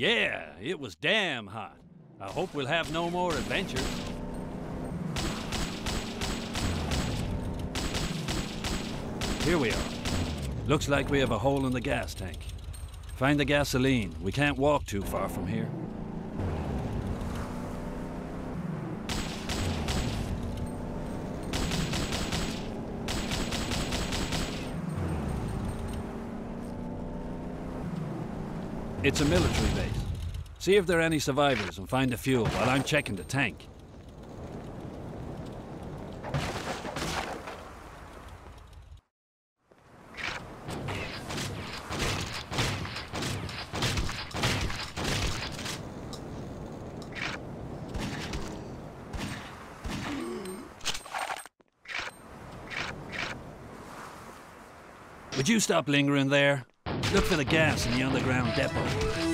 Yeah, it was damn hot. I hope we'll have no more adventures. Here we are. Looks like we have a hole in the gas tank. Find the gasoline. We can't walk too far from here. It's a military base. See if there are any survivors and find the fuel while I'm checking the tank. Would you stop lingering there? Look for the gas in the underground depot.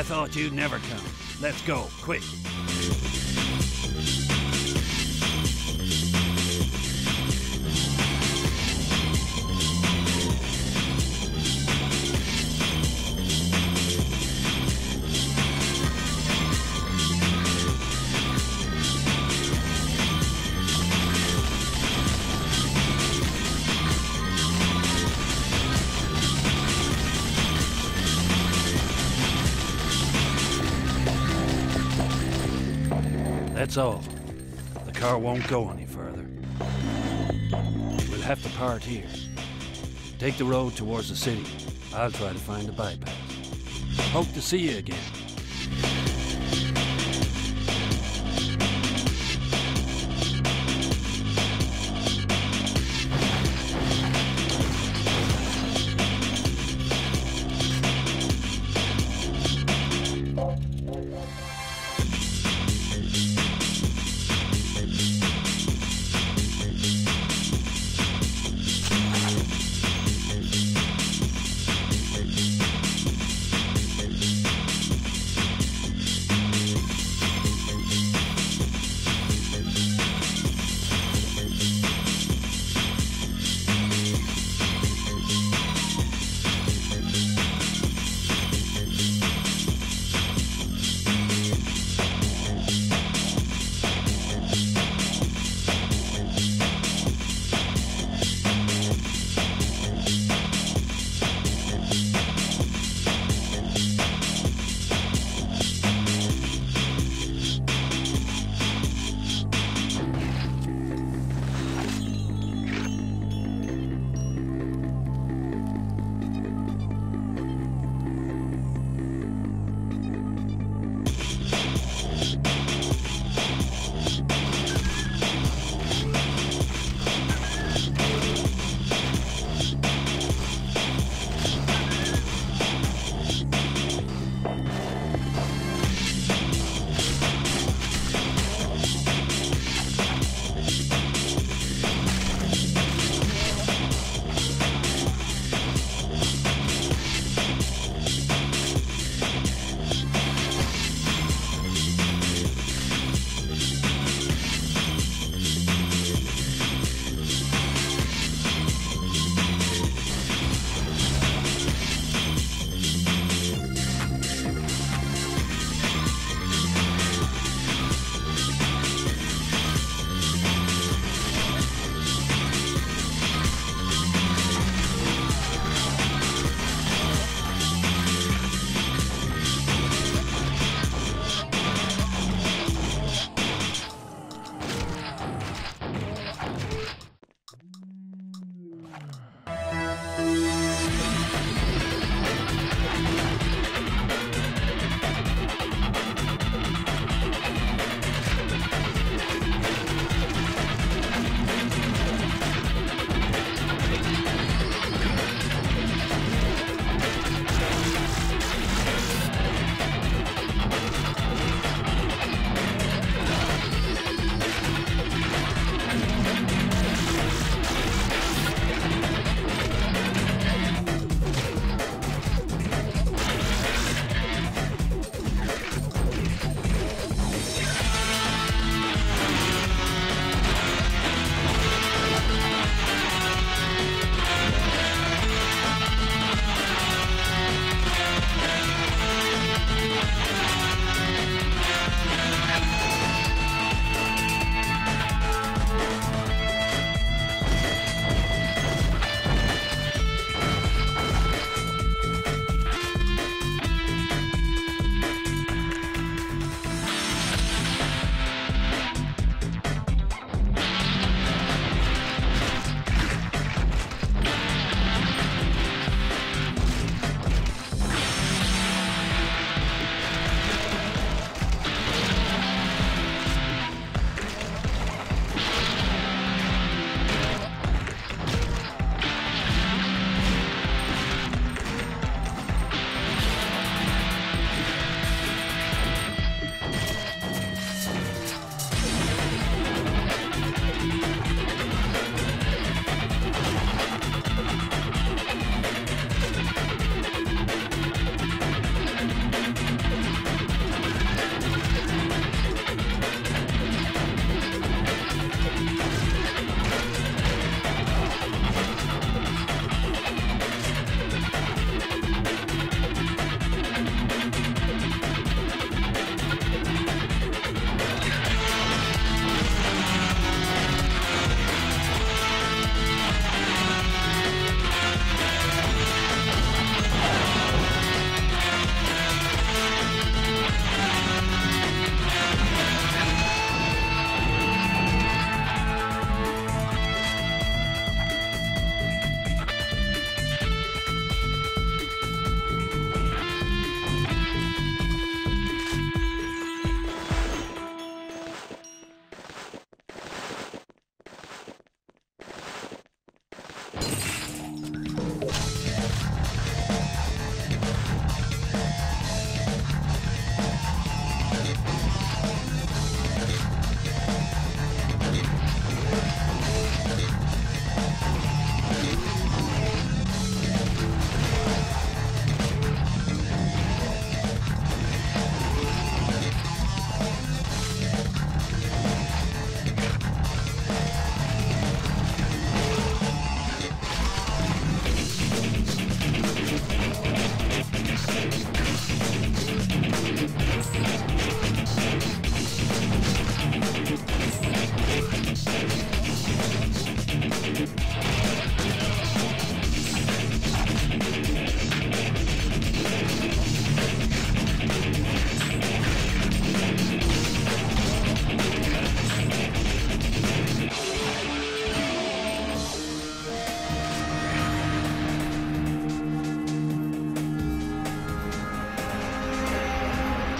I thought you'd never come. Let's go, quick. That's all. The car won't go any further. We'll have to part here. Take the road towards the city. I'll try to find a bypass. Hope to see you again.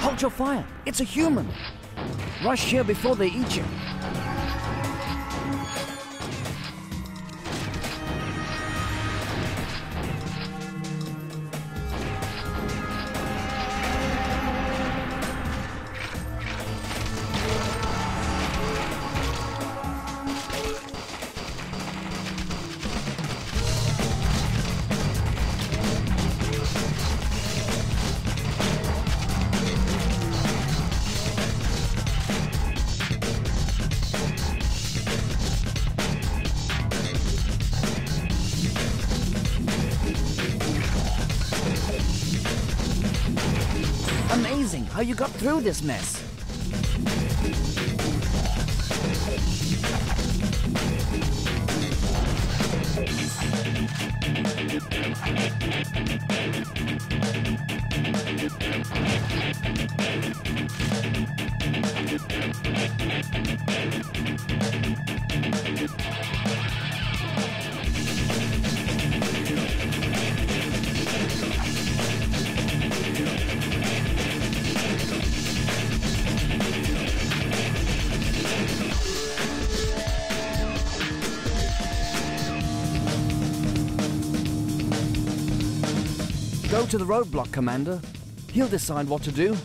Hold your fire. It's a human. Rush here before they eat you. Amazing how you got through this mess. To the roadblock, Commander. He'll decide what to do.